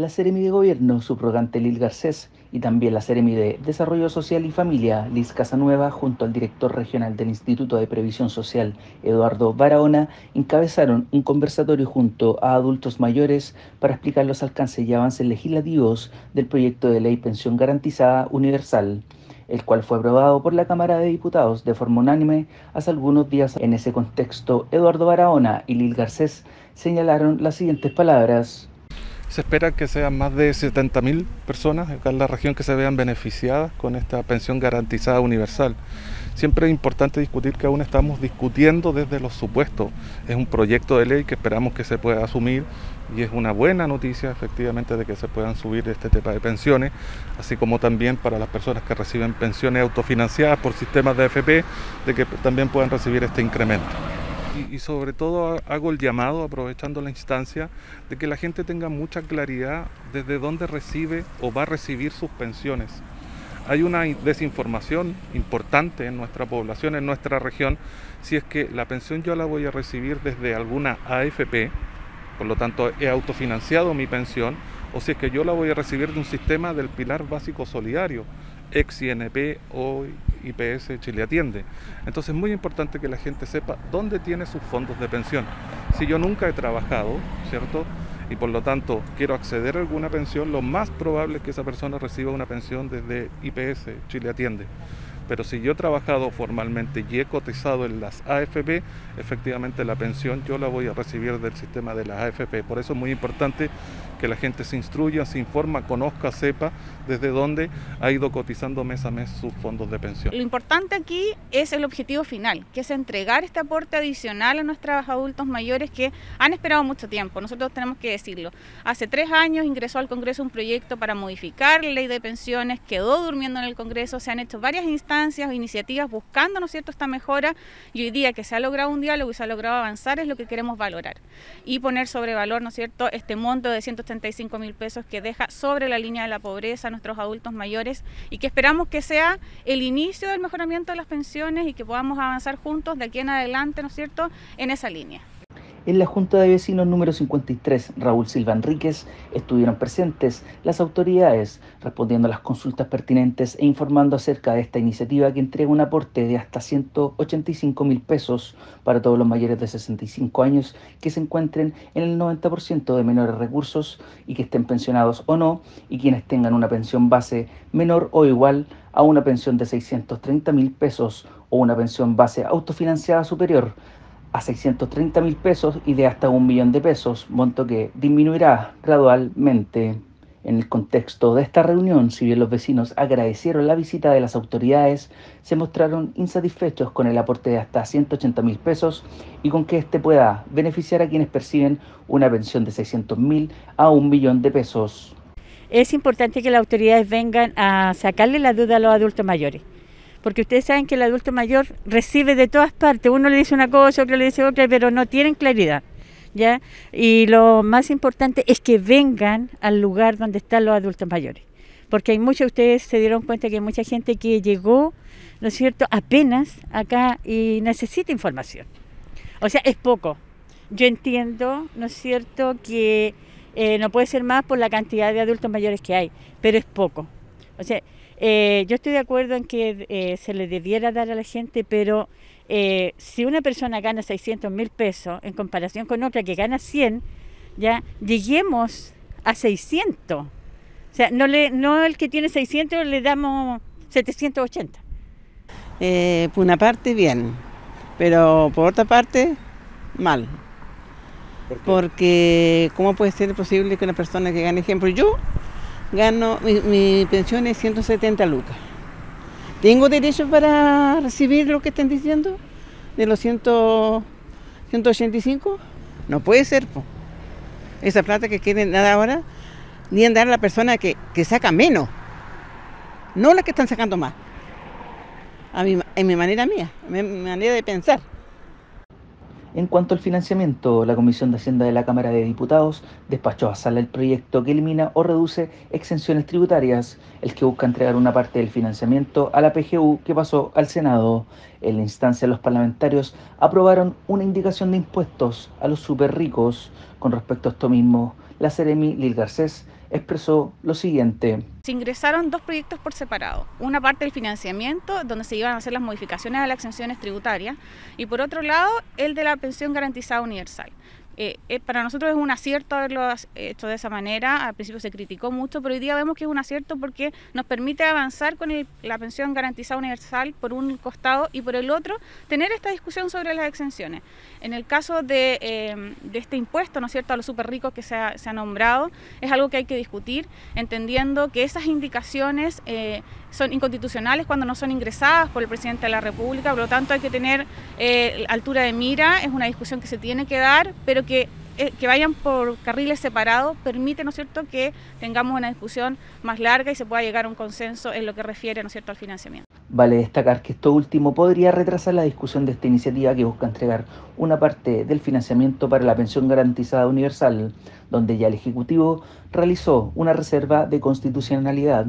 La Seremi de Gobierno, subrogante Lil Garcés, y también la Seremi de Desarrollo Social y Familia, Liz Casanueva, junto al director regional del Instituto de Previsión Social, Eduardo Barahona, encabezaron un conversatorio junto a adultos mayores para explicar los alcances y avances legislativos del proyecto de ley Pensión Garantizada Universal el cual fue aprobado por la Cámara de Diputados de forma unánime hace algunos días. En ese contexto, Eduardo Barahona y Lil Garcés señalaron las siguientes palabras. Se espera que sean más de 70.000 personas acá en la región que se vean beneficiadas con esta pensión garantizada universal. Siempre es importante discutir que aún estamos discutiendo desde los supuestos. Es un proyecto de ley que esperamos que se pueda asumir y es una buena noticia efectivamente de que se puedan subir este tema de pensiones, así como también para las personas que reciben pensiones autofinanciadas por sistemas de AFP, de que también puedan recibir este incremento y, sobre todo hago el llamado, aprovechando la instancia, de que la gente tenga mucha claridad desde dónde recibe o va a recibir sus pensiones. Hay una desinformación importante en nuestra población, en nuestra región, si es que la pensión yo la voy a recibir desde alguna AFP, por lo tanto he autofinanciado mi pensión, o si es que yo la voy a recibir de un sistema del pilar básico solidario, ex INP o IPS Chile Atiende. Entonces es muy importante que la gente sepa dónde tiene sus fondos de pensión. Si yo nunca he trabajado, ¿cierto? Y por lo tanto quiero acceder a alguna pensión, lo más probable es que esa persona reciba una pensión desde IPS Chile Atiende. Pero si yo he trabajado formalmente y he cotizado en las AFP, efectivamente la pensión yo la voy a recibir del sistema de las AFP. Por eso es muy importante que la gente se instruya, se informa, conozca, sepa desde dónde ha ido cotizando mes a mes sus fondos de pensión. Lo importante aquí es el objetivo final, que es entregar este aporte adicional a nuestros adultos mayores que han esperado mucho tiempo. Nosotros tenemos que decirlo. Hace tres años ingresó al Congreso un proyecto para modificar la ley de pensiones, quedó durmiendo en el Congreso, se han hecho varias instancias o iniciativas buscando, ¿no es cierto?, esta mejora y hoy día que se ha logrado un diálogo y se ha logrado avanzar es lo que queremos valorar y poner sobre valor, ¿no es cierto?, este monto de 130 mil pesos que deja sobre la línea de la pobreza a nuestros adultos mayores y que esperamos que sea el inicio del mejoramiento de las pensiones y que podamos avanzar juntos de aquí en adelante, ¿no es cierto?, en esa línea. En la Junta de Vecinos número 53, Raúl Silva Enríquez, estuvieron presentes las autoridades respondiendo a las consultas pertinentes e informando acerca de esta iniciativa que entrega un aporte de hasta 185 mil pesos para todos los mayores de 65 años que se encuentren en el 90% de menores recursos y que estén pensionados o no y quienes tengan una pensión base menor o igual a una pensión de 630 mil pesos o una pensión base autofinanciada superior a 630 mil pesos y de hasta un millón de pesos, monto que disminuirá gradualmente. En el contexto de esta reunión, si bien los vecinos agradecieron la visita de las autoridades, se mostraron insatisfechos con el aporte de hasta 180 mil pesos y con que éste pueda beneficiar a quienes perciben una pensión de 600 mil a un millón de pesos. Es importante que las autoridades vengan a sacarle la duda a los adultos mayores porque ustedes saben que el adulto mayor recibe de todas partes, uno le dice una cosa, otro le dice otra, pero no tienen claridad. ¿ya? Y lo más importante es que vengan al lugar donde están los adultos mayores, porque hay muchos, ustedes se dieron cuenta que hay mucha gente que llegó, ¿no es cierto?, apenas acá y necesita información. O sea, es poco. Yo entiendo, ¿no es cierto?, que eh, no puede ser más por la cantidad de adultos mayores que hay, pero es poco. O sea, eh, yo estoy de acuerdo en que eh, se le debiera dar a la gente, pero eh, si una persona gana 600 mil pesos en comparación con otra que gana 100, ya lleguemos a 600. O sea, no, le, no el que tiene 600 le damos 780. por una parte bien, pero por otra parte mal. Porque ¿cómo puede ser posible que una persona que gane, ejemplo, yo gano, mi, pensión es 170 lucas. ¿Tengo derecho para recibir lo que están diciendo? ¿De los 185? No puede ser. Esa plata que quieren dar ahora, ni dar a la persona que, que saca menos, no la que están sacando más. A mi, en mi manera mía, en mi manera de pensar. En cuanto al financiamiento, la Comisión de Hacienda de la Cámara de Diputados despachó a sala el proyecto que elimina o reduce exenciones tributarias, el que busca entregar una parte del financiamiento a la PGU que pasó al Senado. En la instancia, los parlamentarios aprobaron una indicación de impuestos a los super ricos. Con respecto a esto mismo, la Seremi Lil Garcés expresó lo siguiente. Se ingresaron dos proyectos por separado. Una parte del financiamiento, donde se iban a hacer las modificaciones a las exenciones tributarias, y por otro lado, el de la pensión garantizada universal. Eh, eh, para nosotros es un acierto haberlo hecho de esa manera. Al principio se criticó mucho, pero hoy día vemos que es un acierto porque nos permite avanzar con la pensión garantizada universal por un costado y por el otro tener esta discusión sobre las exenciones. En el caso de, eh, este impuesto, ¿no es cierto?, a los súper ricos que se ha, nombrado, es algo que hay que discutir, entendiendo que esas indicaciones son inconstitucionales cuando no son ingresadas por el presidente de la República, por lo tanto hay que tener altura de mira, es una discusión que se tiene que dar, pero que, eh, que vayan por carriles separados permite, ¿no es cierto?, que tengamos una discusión más larga y se pueda llegar a un consenso en lo que refiere, ¿no es cierto?, al financiamiento. Vale destacar que esto último podría retrasar la discusión de esta iniciativa que busca entregar una parte del financiamiento para la pensión garantizada universal, donde ya el Ejecutivo realizó una reserva de constitucionalidad